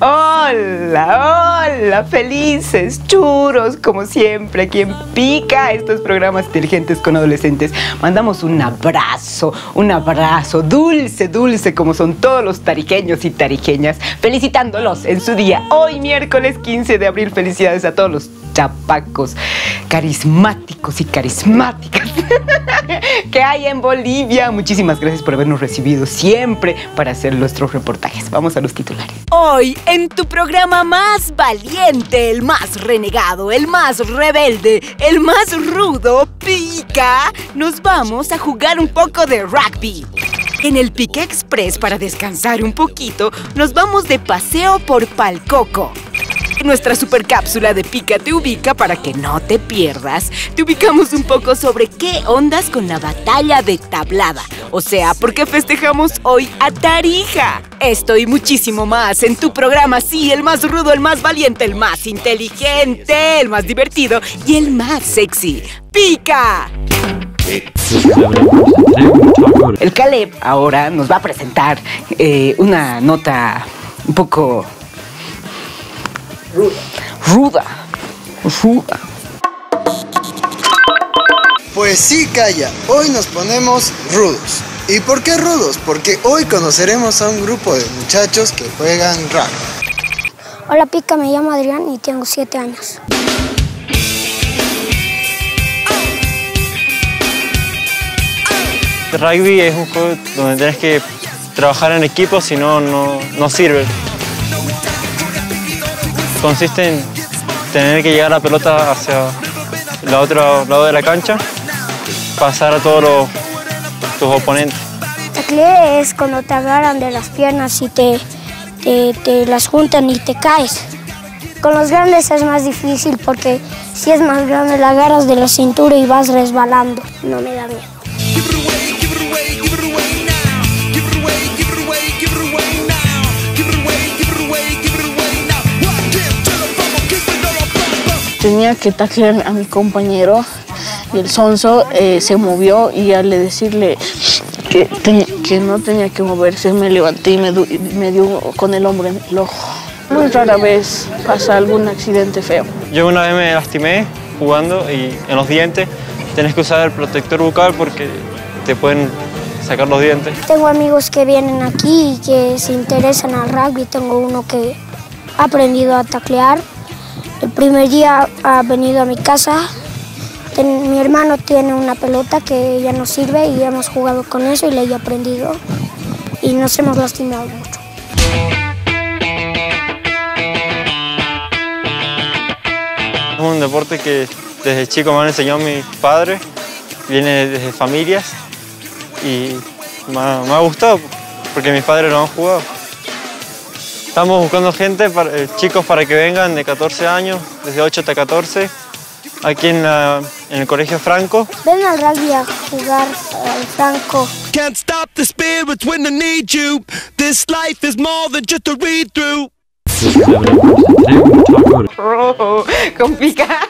Hola, hola, felices, churos, como siempre, aquí en Pica, estos programas inteligentes con adolescentes. Mandamos un abrazo, un abrazo dulce, dulce, como son todos los tariqueños y tariqueñas, felicitándolos en su día. Hoy, miércoles 15 de abril, felicidades a todos los chapacos carismáticos y carismáticas que hay en Bolivia. Muchísimas gracias por habernos recibido siempre para hacer nuestros reportajes. Vamos a los titulares. Hoy, en tu programa más valiente, el más renegado, el más rebelde, el más rudo, Pica, nos vamos a jugar un poco de rugby. En el Pique Express, para descansar un poquito, nos vamos de paseo por Palcoco. Nuestra super cápsula de Pica te ubica para que no te pierdas. Te ubicamos un poco sobre qué ondas con la batalla de Tablada. O sea, por qué festejamos hoy a Tarija. Esto y muchísimo más en tu programa, sí, el más rudo, el más valiente, el más inteligente, el más divertido y el más sexy. ¡Pica! El Caleb ahora nos va a presentar eh, una nota un poco ruda, ruda. Pues sí, calla, hoy nos ponemos rudos. ¿Y por qué rudos? Porque hoy conoceremos a un grupo de muchachos que juegan rugby. Hola Pica, me llamo Adrián y tengo 7 años. Rugby es un juego donde tienes que trabajar en equipo, si no, no sirve. Consiste en tener que llegar la pelota hacia el otro lado de la cancha, pasar a todos los, tus oponentes. Tacle es cuando te agarran de las piernas y te, te, te las juntan y te caes. Con los grandes es más difícil porque si es más grande la agarras de la cintura y vas resbalando. No me da miedo. Tenía que taclear a mi compañero y el sonso eh, se movió y al decirle que, que, no tenía que moverse me levanté y me, me, dio con el hombro en el ojo. Muy rara vez pasa algún accidente feo. Yo una vez me lastimé jugando y en los dientes tienes que usar el protector bucal porque te pueden sacar los dientes. Tengo amigos que vienen aquí y que se interesan al rugby. Tengo uno que ha aprendido a taclear el primer día ha venido a mi casa. mi hermano tiene una pelota que ya no sirve y hemos jugado con eso y le he aprendido y nos hemos lastimado mucho. Es un deporte que desde chico me han enseñado mis padres, viene desde familias y me ha gustado porque mis padres lo han jugado. Estamos buscando gente, eh, chicos para que vengan de 14 años, desde 8 hasta 14, aquí en, en el Colegio Franco. Ven al rugby a jugar al Franco. Can't stop the spirits when I need you. This life is more than just a read through. Oh, con Pica,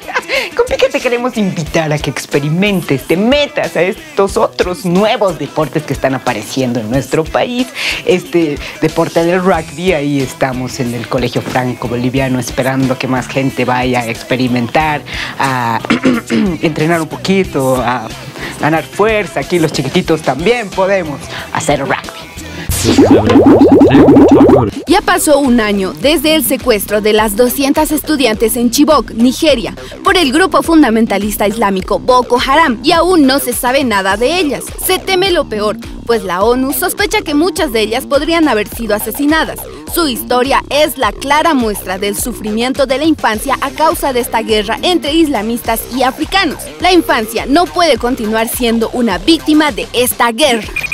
con Pica te queremos invitar a que experimentes, te metas a estos otros nuevos deportes que están apareciendo en nuestro país. Este deporte del rugby, ahí estamos en el Colegio Franco Boliviano esperando que más gente vaya a experimentar, a entrenar un poquito, a ganar fuerza. Aquí los chiquititos también podemos hacer rugby. Ya pasó un año desde el secuestro de las 200 estudiantes en Chibok, Nigeria, por el grupo fundamentalista islámico Boko Haram y aún no se sabe nada de ellas. Se teme lo peor, pues la ONU sospecha que muchas de ellas podrían haber sido asesinadas. Su historia es la clara muestra del sufrimiento de la infancia a causa de esta guerra entre islamistas y africanos. La infancia no puede continuar siendo una víctima de esta guerra.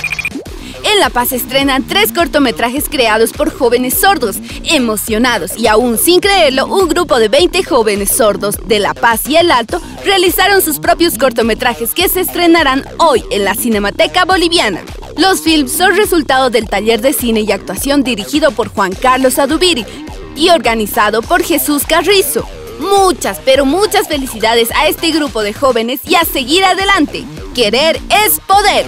En La Paz estrenan tres cortometrajes creados por jóvenes sordos. Emocionados y aún sin creerlo, un grupo de 20 jóvenes sordos de La Paz y El Alto realizaron sus propios cortometrajes que se estrenarán hoy en la Cinemateca Boliviana. Los films son resultado del taller de cine y actuación dirigido por Juan Carlos Adubiri y organizado por Jesús Carrizo. Muchas, pero muchas felicidades a este grupo de jóvenes y a seguir adelante. querer es poder.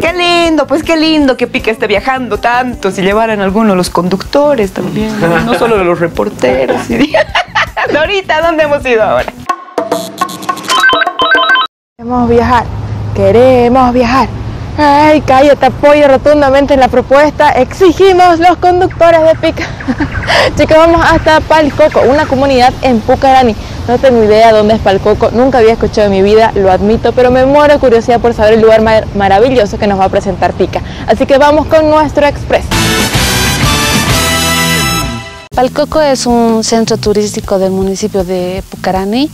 Qué lindo, pues qué lindo que Pica esté viajando tanto. Si llevaran algunos los conductores también, no solo los reporteros. Dorita, ¿dónde hemos ido ahora? Queremos viajar, queremos viajar. Ay, cállate, apoyo rotundamente en la propuesta. Exigimos los conductores de Pica. Chicos, vamos hasta Palcoco, una comunidad en Pucarani. No tengo idea dónde es Palcoco, nunca había escuchado en mi vida, lo admito, pero me muero curiosidad por saber el lugar mar maravilloso que nos va a presentar Pica. Así que vamos con nuestro express. Palcoco es un centro turístico del municipio de Pucarani.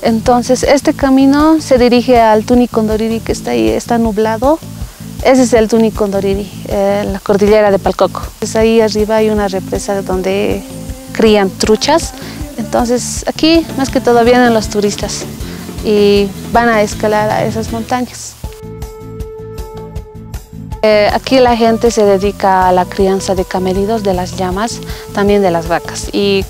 Entonces, este camino se dirige al Tuni Condoriri que está ahí, está nublado. Ese es el Tuni Condoriri, eh, la cordillera de Palcoco. Pues ahí arriba hay una represa donde crían truchas. Entonces, aquí más que todo vienen los turistas y van a escalar a esas montañas. Eh, aquí la gente se dedica a la crianza de camelidos, de las llamas, también de las vacas. Y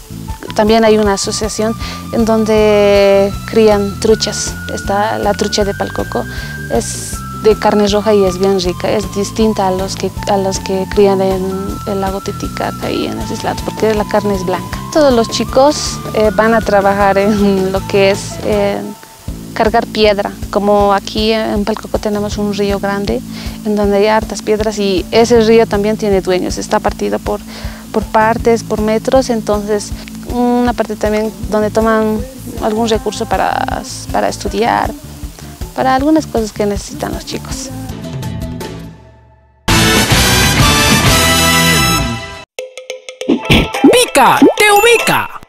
también hay una asociación en donde crían truchas. Está la trucha de Palcoco. Es de carne roja y es bien rica. Es distinta a los que, a los que crían en el lago Titicaca y en esos lados, porque la carne es blanca. Todos los chicos eh, van a trabajar en lo que es cargar piedra. Como aquí en Palcoco tenemos un río grande en donde hay hartas piedras y ese río también tiene dueños. Está partido por, por partes, por metros, entonces una parte también donde toman algún recurso para, para estudiar, para algunas cosas que necesitan los chicos. Pica,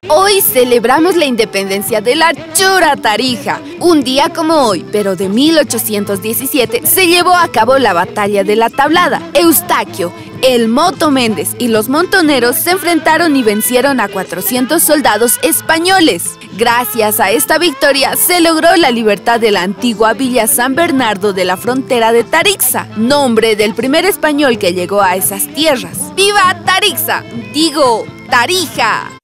Hoy celebramos la independencia de la Chura Tarija. Un día como hoy, pero de 1817, se llevó a cabo la batalla de la Tablada. Eustaquio, el Moto Méndez y los montoneros se enfrentaron y vencieron a 400 soldados españoles. Gracias a esta victoria se logró la libertad de la antigua Villa San Bernardo de la frontera de Tarixa, nombre del primer español que llegó a esas tierras. ¡Viva Tarixa! Digo, Tarija.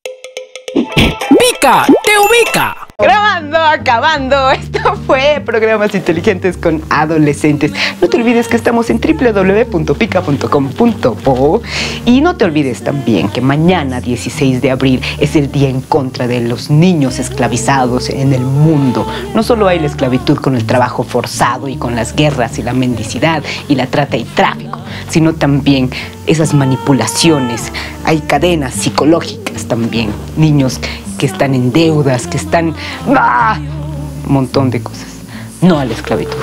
Pica, te ubica. Grabando, acabando. Esto fue Programas Inteligentes con Adolescentes. No te olvides que estamos en www.pica.com.po y no te olvides también que mañana, 16 de abril, es el día en contra de los niños esclavizados en el mundo. No solo hay la esclavitud con el trabajo forzado y con las guerras y la mendicidad y la trata y tráfico, sino también esas manipulaciones. Hay cadenas psicológicas también. Niños que están en deudas, que están... ¡Ah! Un montón de cosas. No a la esclavitud.